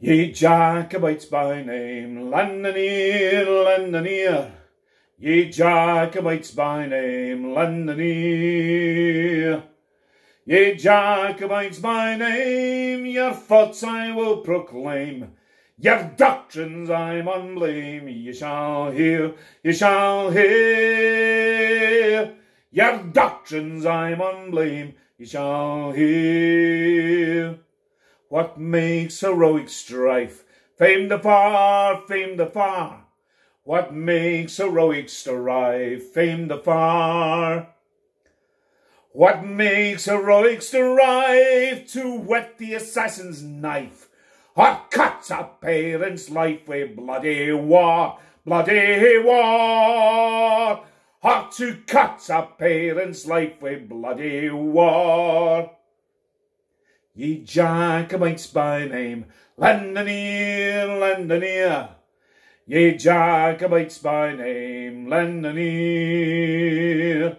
Ye Jacobites by name, land and. Ye Jacobites by name, and. Ye Jacobites by name, your thoughts I will proclaim. Your doctrines I mun blame. Ye shall hear, ye shall hear. Your doctrines I mun blame. Ye shall hear. What makes heroic strife? Fame the far, fame the far. What makes heroic strife? Fame the far. What makes heroic strife to whet the assassin's knife? Or cuts a parent's life with bloody war, bloody war. Or to cut a parent's life with bloody war. Ye Jacobites by name, lend an ear, lend an ear. Ye Jacobites by name, lend an ear.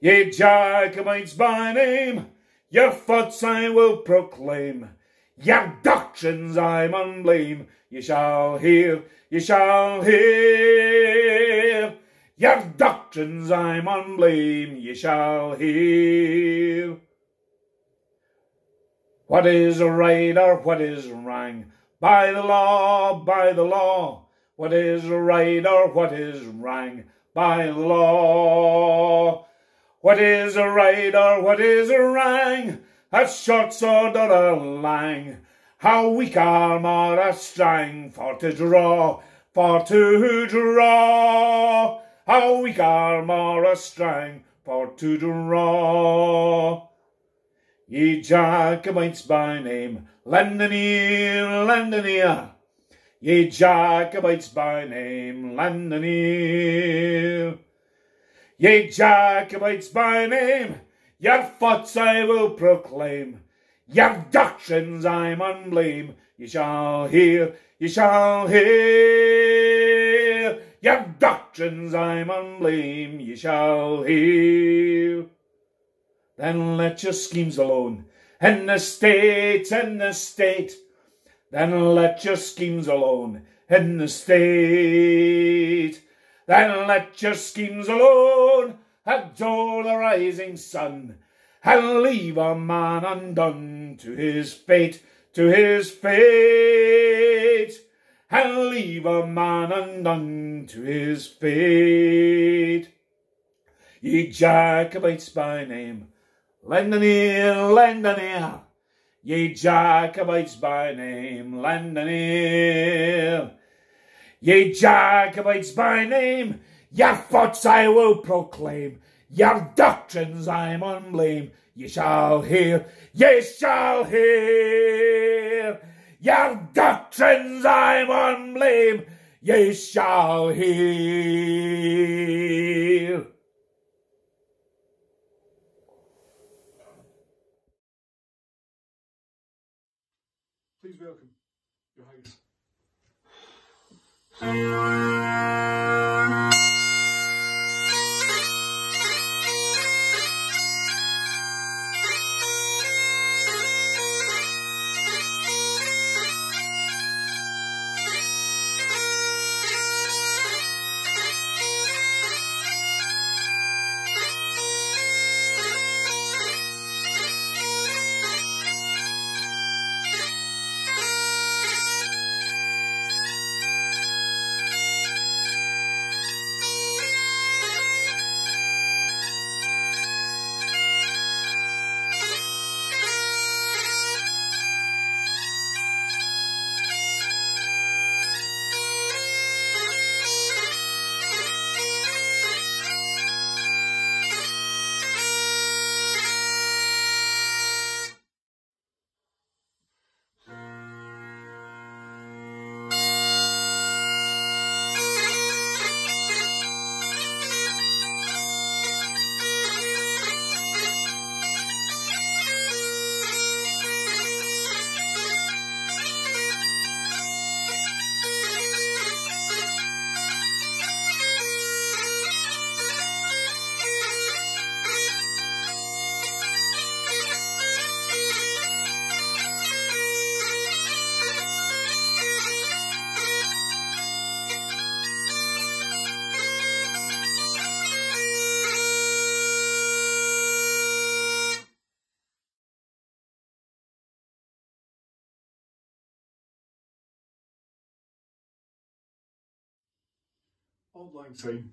Ye Jacobites by name, your thoughts I will proclaim. Your doctrines I'm unblame, Ye shall hear, ye shall hear. Your doctrines I'm unblame, Ye shall hear. What is right or what is wrong? By the law, by the law. What is right or what is wrong? By the law. What is right or what is wrong? A short sword or a lang. How weak arm or a strong for to draw, for to draw. How weak arm or a strong for to draw. Ye Jacobites by name, lend an ear, lend an ear. Ye Jacobites by name, lend an ear. Ye Jacobites by name, your thoughts I will proclaim. Your doctrines I'm unblame. Ye shall hear, ye shall hear. Your doctrines I'm unblame, Ye shall hear. Then let your schemes alone. In the state, in the state. Then let your schemes alone. In the state. Then let your schemes alone. Adore the rising sun. And leave a man undone to his fate, to his fate. And leave a man undone to his fate. Ye Jacobites by name, Lend an ear, lend an ear. Ye Jacobites by name, lend an ear. Ye Jacobites by name, your thoughts I will proclaim. Your doctrines I mun blame. Ye shall hear, ye shall hear. Your doctrines I mun blame. Ye shall hear. Auld Lang Syne.